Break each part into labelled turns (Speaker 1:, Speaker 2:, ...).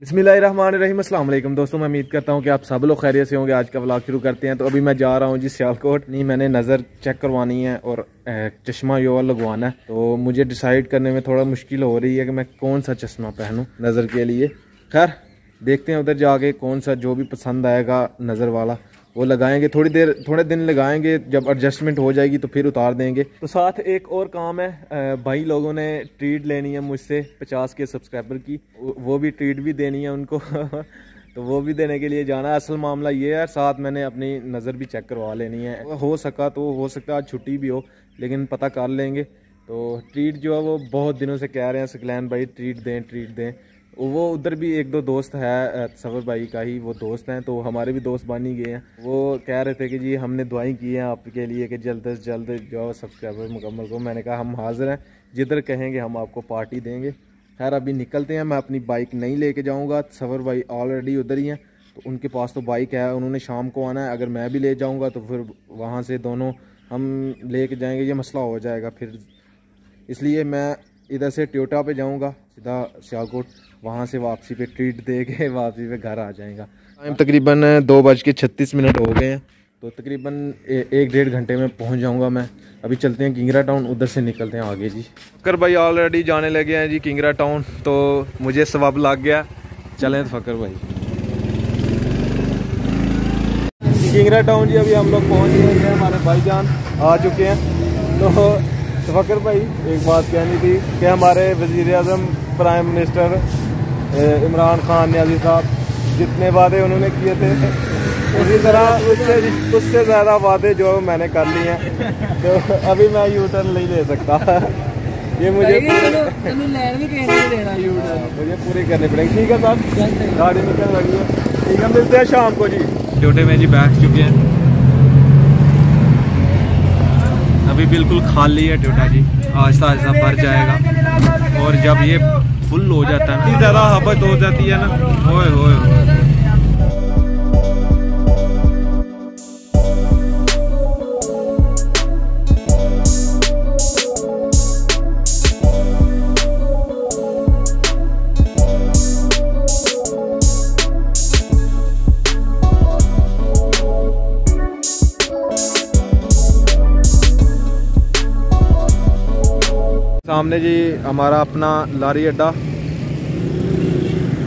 Speaker 1: वालेकुम दोस्तों, मैं उम्मीद करता हूँ कि आप सब लोग खैरियत से होंगे। आज का व्लॉग शुरू करते हैं। तो अभी मैं जा रहा हूँ जी सियालकोट। नहीं, मैंने नज़र चेक करवानी है और चश्मा योवा लगवाना है। तो मुझे डिसाइड करने में थोड़ा मुश्किल हो रही है कि मैं कौन सा चश्मा पहनूँ नज़र के लिए। खैर, देखते हैं उधर जाके कौन सा जो भी पसंद आएगा नज़र वाला। वो लगाएँगे, थोड़ी देर, थोड़े दिन लगाएँगे, जब एडजस्टमेंट हो जाएगी तो फिर उतार देंगे। तो साथ एक और काम है भाई लोगों ने ट्रीट लेनी है मुझसे, पचास के सब्सक्राइबर की। वो भी ट्रीट भी देनी है उनको। तो वो भी देने के लिए जाना है। असल मामला ये है साथ मैंने अपनी नज़र भी चेक करवा लेनी है। हो सका तो हो सकता आज छुट्टी भी हो, लेकिन पता कर लेंगे। तो ट्रीट जो है वो बहुत दिनों से कह रहे हैं, सकलैन भाई ट्रीट दें ट्रीट दें। वो उधर भी एक दो दोस्त है सफ़र भाई का ही, वो दोस्त हैं तो हमारे भी दोस्त बन ही गए हैं। वो कह रहे थे कि जी, हमने दुआई की हैं आपके लिए कि जल्द अज जल्द जो सब्सक्राइबर मुकम्मल को मैंने कहा, हम हाजिर हैं, जिधर कहेंगे हम आपको पार्टी देंगे। खैर, अभी निकलते हैं, मैं अपनी बाइक नहीं लेके जाऊँगा सफ़र भाई ऑलरेडी उधर ही हैं तो उनके पास तो बाइक है, उन्होंने शाम को आना है, अगर मैं भी ले जाऊँगा तो फिर वहाँ से दोनों हम ले जाएँगे, ये मसला हो जाएगा फिर। इसलिए मैं इधर से ट्योटा पे जाऊँगा सीधा सियालकोट वहाँ से वापसी पे ट्रीट दे के वापसी पे घर आ जाएगा। टाइम तकरीबन दो बज के छत्तीस मिनट हो गए हैं। तो तकरीबन एक डेढ़ घंटे में पहुँच जाऊँगा मैं। अभी चलते हैं किंगरा टाउन उधर से निकलते हैं आगे जी। फकर भाई ऑलरेडी जाने लगे हैं जी किंगरा टाउन तो मुझे सबब लग गया। चलें तो फकर भाई। किंगरा टाउन जी अभी हम लोग पहुँच गए हैं हमारे भाईजान आ चुके हैं। तो फकर भाई एक बात कहनी थी कि हमारे वज़ीर अजम प्राइम मिनिस्टर इमरान खान न्याजी साहब जितने वादे उन्होंने किए थे उसी तरह उससे उससे ज़्यादा वादे जो मैंने कर लिए हैं। तो अभी मैं यू टर्न नहीं ले सकता। ये मुझे मुझे पूरी करनी पड़ेगी। ठीक है साहब गाड़ी निकल लगी है। ठीक है मिलते हैं शाम को जी। छोटे में जी बैठ चुके हैं। अभी बिल्कुल खाली है टोटा जी। आहिस्ता आहिस्ता भर जाएगा। और जब ये फुल हो जाता है ना। ज़्यादा हबत हो जाती है ना। होए होए सामने जी हमारा अपना लारी अड्डा।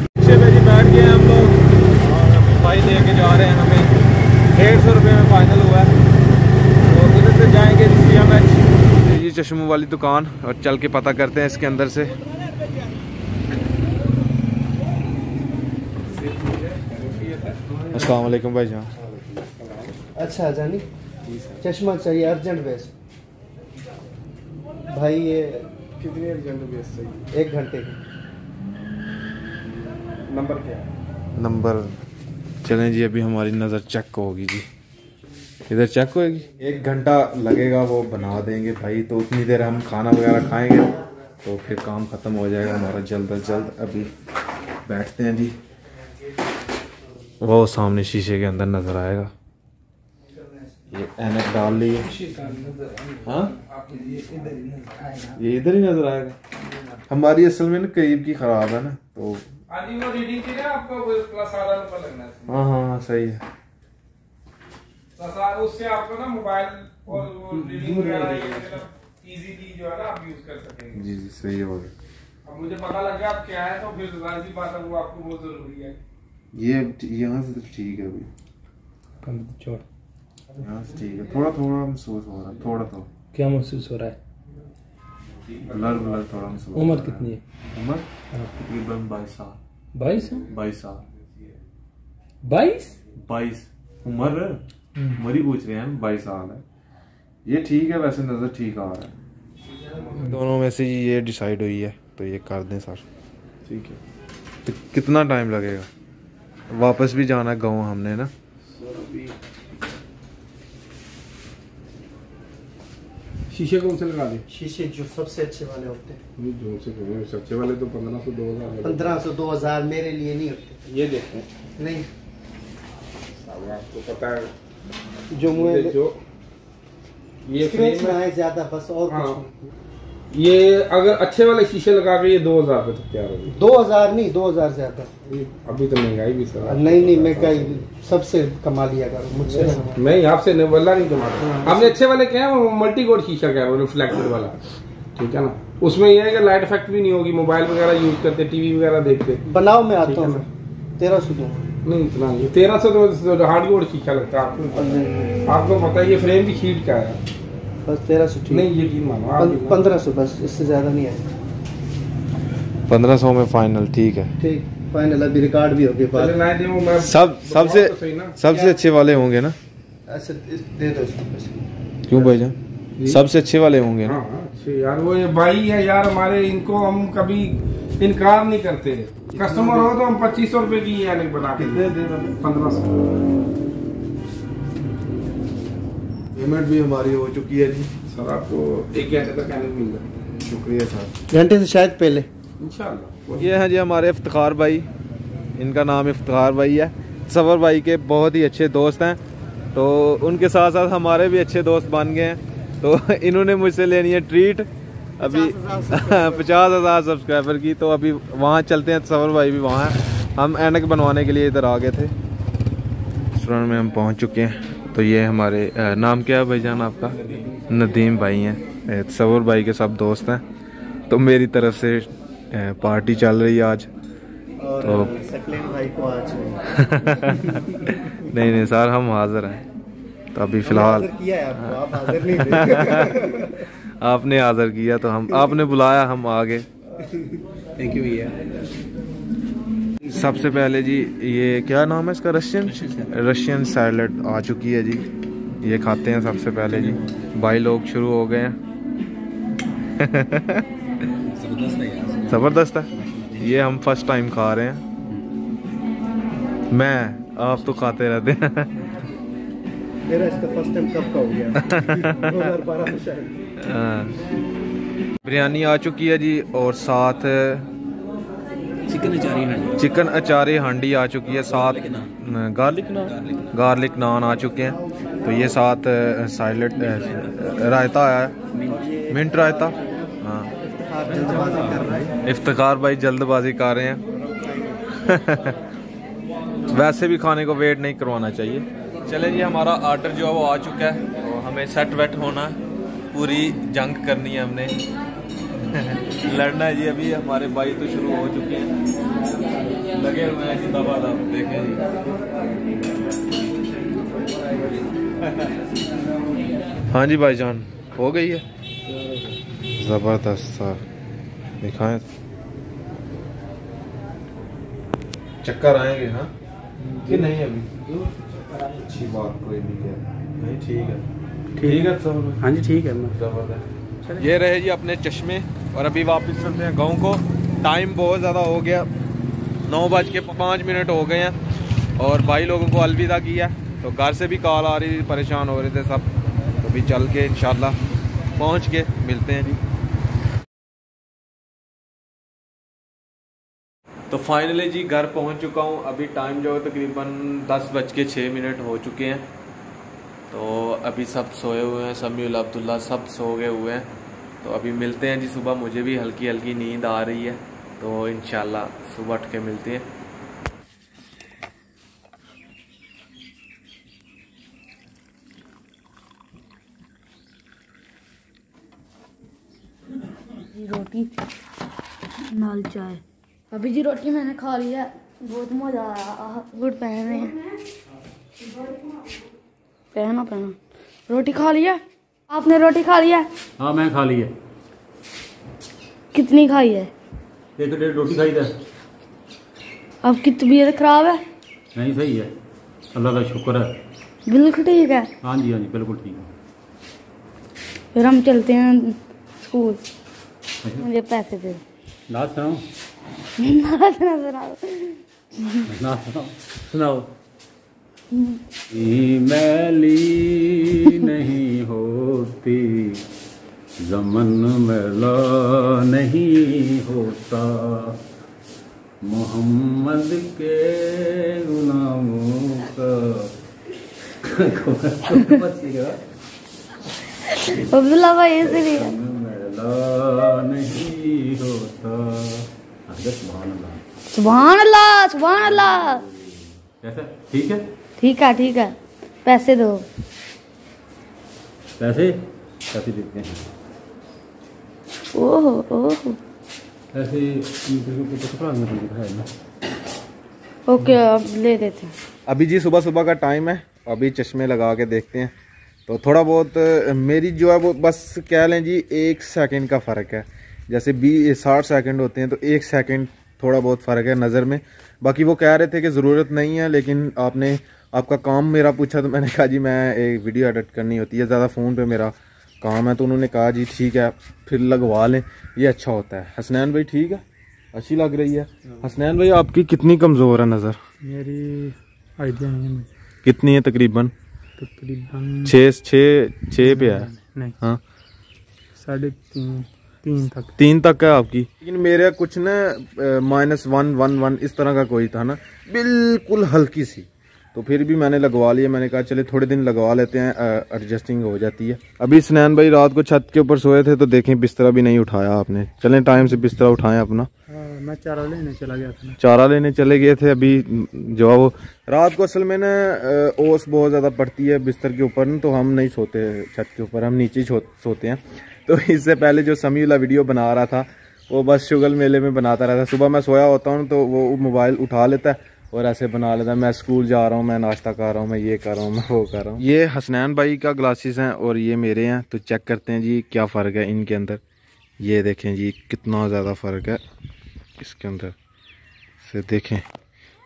Speaker 1: पीछे में जी बैठ गए हम लोग। और भाई लेके जा रहे हैं हमें। डेढ़ सौ रुपये में फाइनल हुआ है। तो इधर से जाएँगे सी एम एच जी चश्मों वाली दुकान और चल के पता करते हैं इसके अंदर से। अस्सलाम वालेकुम भाई जान।
Speaker 2: अच्छा जानी? चश्मा चाहिए अर्जेंट बेस भाई ये कितनी अर्जेंट बेस चाहिए एक घंटे की। नंबर क्या है?
Speaker 1: नंबर चलें जी अभी हमारी नज़र चेक होगी जी। इधर चेक होगी एक घंटा लगेगा वो बना देंगे भाई। तो उतनी देर हम खाना वगैरह खाएँगे तो फिर काम ख़त्म हो जाएगा हमारा जल्द अज जल्द। अभी बैठते हैं जी। वो सामने शीशे के अंदर नज़र आएगा। ये एनक डाल ली। हाँ? ये इधर ही नज़र आएगा। हमारी असल में ना करीब की खराब है ना तो हाँ। हाँ हाँ सही है। उससे आपको ना मोबाइल और इजीली जो है ना आप यूज़ कर सकेंगे। जी जी सही है अब मुझे पता लग गया आप क्या है तो फिर ज़ाहिर बात है वो आपको बहुत ज़रूरी है। ये यहाँ से तो ठीक है अभी। छोड़ ठीक है। थोड़ा थोड़ा महसूस हो रहा है थोड़ा तो
Speaker 2: क्या महसूस हो रहा है?
Speaker 1: ब्लर ब्लर थोड़ा महसूस
Speaker 2: उम्र कितनी है?
Speaker 1: उम्र? हाँ। तकरीबन बाईस साल।
Speaker 2: बाईस
Speaker 1: बाईस साल।
Speaker 2: बाईस?
Speaker 1: बाईस। उम्र? हम्म। उम्र ही पूछ रहे हैं बाईस साल है। ये ठीक है वैसे नज़र ठीक आ रहा है। दोनों में से ये डिसाइड हुई है तो ये कर दें सर। ठीक है। तो कितना टाइम लगेगा? वापस भी जाना गाँव हमने ना?
Speaker 2: शीशे कौन से लगा दे शीशे जो सबसे अच्छे वाले होते
Speaker 1: हैं। जो से अच्छे वाले तो पंद्रह सौ दो हज़ार
Speaker 2: पंद्रह सौ दो हज़ार मेरे लिए नहीं होते।
Speaker 1: ये देखें।
Speaker 2: नहीं।
Speaker 1: आपको पता है
Speaker 2: जो मुझे
Speaker 1: जो
Speaker 2: ये फ्रेम में है। ज़्यादा बस और हाँ। कुछ ये अगर अच्छे वाले शीशे लगा के ये दो हज़ार रुपए तक तैयार होगी
Speaker 3: दो हज़ार नहीं दो हज़ार ज़्यादा।
Speaker 2: अभी तो महँगाई भी सर।
Speaker 3: नहीं नहीं मैं कहीं सबसे कमा लिया करो मुझसे ना कमा।
Speaker 2: नहीं आपसे नहीं वल्ला नहीं कमाता आपने अच्छे वाले क्या है मल्टी कोड शीशा हूँ रिफ्लेक्टेड वाला? ठीक है ना? उसमें ये है कि लाइट इफ़ेक्ट भी नहीं होगी मोबाइल वगैरह यूज़ करते टीवी वगैरह देखते।
Speaker 3: बनाओ मैं आता
Speaker 2: हूँ
Speaker 3: तेरह सौ दूँगा।
Speaker 2: नहीं इतना नहीं। तेरह सौ तो हार्ड कोड शीशा लगता है आपको आपको पता है ये फ्रेम की शीट का है?
Speaker 3: बस तेरह सौ ठीक।
Speaker 2: नहीं यकीन मानो।
Speaker 3: पंद्रह सौ बस इससे ज़्यादा नहीं आएगा
Speaker 1: पंद्रह सौ में फाइनल ठीक है।
Speaker 3: ठीक फाइनल अभी रिकॉर्ड भी हो गया
Speaker 1: सब सबसे
Speaker 2: तो ना।
Speaker 1: सबसे अच्छे वाले होंगे ना?
Speaker 3: ऐसे दे दो
Speaker 1: क्यों भाईजान
Speaker 2: जी।
Speaker 1: सबसे अच्छे वाले होंगे ना?
Speaker 2: अच्छे यार वो ये भाई है यार हमारे इनको हम कभी इनकार नहीं करते। कस्टमर हो तो हम पच्चीस सौ रुपए की यानी बना के
Speaker 3: दे दे दो।
Speaker 2: पंद्रह सौ।
Speaker 1: पेमेंट भी हमारी हो चुकी है जी।
Speaker 2: सर आपको एक घंटे तक आने मिल रहा
Speaker 1: शुक्रिया सर।
Speaker 3: घंटे से शायद पहले।
Speaker 2: इंशाल्लाह।
Speaker 1: ये हैं जी हमारे इफ्तार भाई। इनका नाम इफ्तार भाई है। सफ़र भाई के बहुत ही अच्छे दोस्त हैं। तो उनके साथ साथ हमारे भी अच्छे दोस्त बन गए हैं। तो इन्होंने मुझसे लेनी है ट्रीट अभी पचास हज़ार सब्सक्राइबर की। तो अभी वहाँ चलते हैं। सफ़र भाई भी वहाँ हैं। हम एनक बनवाने के लिए इधर आ गए थे। रेस्टोरेंट में हम पहुँच चुके हैं। तो ये हमारे नाम क्या है भाईजान आपका? नदीम भाई हैं। सवर भाई के सब दोस्त हैं। तो मेरी तरफ़ से पार्टी चल रही है आज।
Speaker 3: और
Speaker 1: तो-
Speaker 3: भाई को आज
Speaker 1: नहीं नहीं सर हम हाजिर हैं। तो अभी फ़िलहाल
Speaker 3: हाजिर किया आपको आप हाजिर नहीं थे।
Speaker 1: आपने हाजिर किया तो हम आपने बुलाया हम आ गए
Speaker 3: थैंक यू भैया।
Speaker 1: सबसे पहले जी ये क्या नाम है इसका? रशियन? रशियन सैलड आ चुकी है जी। ये खाते हैं सबसे पहले जी। भाई लोग शुरू हो गए हैं। ज़बरदस्त है ये हम फ़र्स्ट टाइम खा रहे हैं। मैं आप तो खाते रहते हैं।
Speaker 3: मेरा इसका फ़र्स्ट टाइम कब का हो गया? 2012 में शायद।
Speaker 1: हाँ। बिरयानी आ चुकी है जी और साथ
Speaker 4: चिकन अचारी हांडी।
Speaker 1: चिकन अचारी हांडी आ चुकी है साथ गार्लिक? नान गार्लिक नान आ चुके हैं। तो ये साथ साइलेट रायता आया है। मिंट। रायता? हाँ।
Speaker 3: हैं
Speaker 1: इफ्तार भाई जल्दबाजी कर रहे हैं। वैसे भी खाने को वेट नहीं करवाना चाहिए। चले जी हमारा ऑर्डर जो है वो आ चुका है। तो हमें सेट वेट होना है। पूरी जंग करनी है हमने। लड़ना है जी अभी हमारे भाई तो शुरू हो चुके हैं। लगे हुए हैं जी दबा दब देखें जी। हाँ जी भाईजान हो गई है? ज़बरदस्त सर। दिखाएँ। चक्कर आएँगे हाँ? कि नहीं अभी? अच्छी बात कोई नहीं है। नहीं ठीक है। ठीक। है सब
Speaker 4: हाँ जी ठीक है
Speaker 1: ज़बरदस्त। ये रहे जी अपने चश्मे। और अभी वापस चलते हैं गाँव को। टाइम बहुत ज़्यादा हो गया। नौ बज के पाँच मिनट हो गए हैं और भाई लोगों को अलविदा किया। तो घर से भी कॉल आ रही थी परेशान हो रहे थे सब। तो अभी चल के इंशाल्लाह पहुँच के मिलते हैं। जी तो फाइनली जी घर पहुँच चुका हूँ। अभी टाइम जो है तकरीबन दस बज के छः मिनट हो चुके हैं। तो अभी सब सोए हुए हैं, समीउल अब्दुल्ला सब सो गए हुए हैं। तो अभी मिलते हैं जी सुबह। मुझे भी हल्की हल्की नींद आ रही है तो इन सुबह उठ के मिलते हैं।
Speaker 5: रोटी। नाल चाय। अभी जी रोटी मैंने खा ली है। बहुत मज़ा आया। गुड पहन पहनो पहनो। रोटी खा लिया आपने रोटी खा लिया
Speaker 4: हाँ? मैं खा ली है।
Speaker 5: कितनी खाई है?
Speaker 4: एक डेढ़ रोटी खाई था
Speaker 5: अब की तबीयत खराब है?
Speaker 4: नहीं सही है। अल्लाह का शुक्र है।
Speaker 5: बिल्कुल ठीक है।
Speaker 4: हाँ जी हाँ जी बिल्कुल ठीक है।
Speaker 5: फिर हम चलते हैं स्कूल। मुझे पैसे दे।
Speaker 4: नाच सुनाओ।
Speaker 5: नाच ना सुनाओ।
Speaker 4: नाच सुनाओ। सुनाओ। मैली नहीं होती जमन मैला नहीं होता। मोहम्मद के गुनाहों का
Speaker 5: अब्दुल्ला भाई ऐसे नहीं
Speaker 4: नहीं होता। सुभान अल्लाह।
Speaker 5: सुबहान अल्लाह।
Speaker 4: कैसा? ठीक है?
Speaker 5: ठीक है ठीक है। पैसे दो।
Speaker 4: पैसे? पैसे देते हैं
Speaker 5: ओहो ओहो।
Speaker 4: पैसे तो
Speaker 5: ओके अब ले देते हैं।
Speaker 1: अभी जी सुबह सुबह का टाइम है अभी चश्मे लगा के देखते हैं। तो थोड़ा बहुत मेरी जो है वो बस कह लें जी एक सेकंड का फ़र्क है। जैसे बीस साठ सेकंड होते हैं तो एक सेकंड थोड़ा बहुत फ़र्क है नज़र में। बाकी वो कह रहे थे कि ज़रूरत नहीं है लेकिन आपने आपका काम मेरा पूछा तो मैंने कहा जी मैं एक वीडियो एडिट करनी होती है ज़्यादा फ़ोन पे मेरा काम है। तो उन्होंने कहा जी ठीक है फिर लगवा लें। ये अच्छा होता है। हसनैन भाई ठीक है? अच्छी लग रही है। हसनैन भाई आपकी कितनी कमज़ोर है नज़र?
Speaker 3: मेरी आइडिया नहीं है।
Speaker 1: कितनी है तकरीबन?
Speaker 3: तकरीबन
Speaker 1: छः छः छः पे है।
Speaker 3: नहीं
Speaker 1: हाँ।
Speaker 3: साढ़े तीन तीन तक।
Speaker 1: तीन तक है आपकी। लेकिन मेरे कुछ ना माइनस वन वन वन इस तरह का कोई था ना बिल्कुल हल्की सी। तो फिर भी मैंने लगवा लिया मैंने कहा चले थोड़े दिन लगवा लेते हैं एडजस्टिंग हो जाती है. अभी स्नैन भाई रात को छत के ऊपर सोए थे तो देखें बिस्तरा भी नहीं उठाया आपने। चलें टाइम से बिस्तरा उठाएँ अपना।
Speaker 3: हाँ, मैं चारा लेने चला गया था।
Speaker 1: चारा लेने चले गए थे अभी जो है वो रात को असल में ना ओस बहुत ज़्यादा पड़ती है बिस्तर के ऊपर ना तो हम नहीं सोते छत के ऊपर हम नीचे ही सोते हैं। तो इससे पहले जो समी वाला वीडियो बना रहा था वो बस शुगल मेले में बनाता रहता सुबह मैं सोया होता हूँ तो वो मोबाइल उठा लेता है। और ऐसे बना लेता, मैं स्कूल जा रहा हूँ, मैं नाश्ता कर रहा हूँ, मैं ये कर रहा हूँ, मैं वो कर रहा हूँ। ये हसनैन भाई का ग्लासेस हैं और ये मेरे हैं तो चेक करते हैं जी क्या फ़र्क है इनके अंदर। ये देखें जी, कितना ज़्यादा फ़र्क है इसके अंदर। से देखें,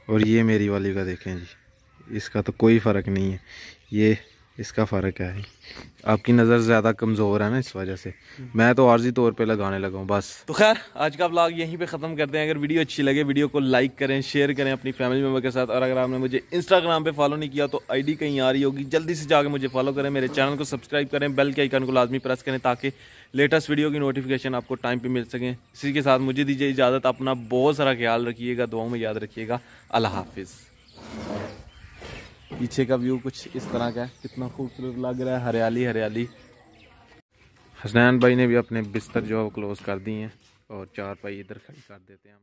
Speaker 1: और ये मेरी वाली का देखें जी, इसका तो कोई फ़र्क नहीं है। ये इसका फ़र्क है। आपकी नज़र ज़्यादा कमज़ोर है ना इस वजह से। मैं तो आर्जी तौर पे लगाने लगा हूँ, बस। तो खैर, आज का ब्लॉग यहीं पे ख़त्म करते हैं। अगर वीडियो अच्छी लगे, वीडियो को लाइक करें शेयर करें अपनी फैमिली मेंबर के साथ। और अगर आपने मुझे इंस्टाग्राम पे फॉलो नहीं किया तो आईडी कहीं आ रही होगी। जल्दी से जाकर मुझे फॉलो करें, मेरे चैनल को सब्सक्राइब करें बेल के आइकन को लाजमी प्रेस करें, ताकि लेटेस्ट वीडियो की नोटिफिकेशन आपको टाइम पर मिल सकें। इसी के साथ मुझे दीजिए इजाज़त, अपना बहुत सारा ख्याल रखिएगा, दुआओं में याद रखिएगा। अल्लाह हाफिज़। पीछे का व्यू कुछ इस तरह का है। कितना खूबसूरत लग रहा है, हरियाली हरियाली। हसनैन भाई ने भी अपने बिस्तर जो है वो क्लोज कर दिए हैं और चार पाई इधर खड़ी कर देते हैं। हम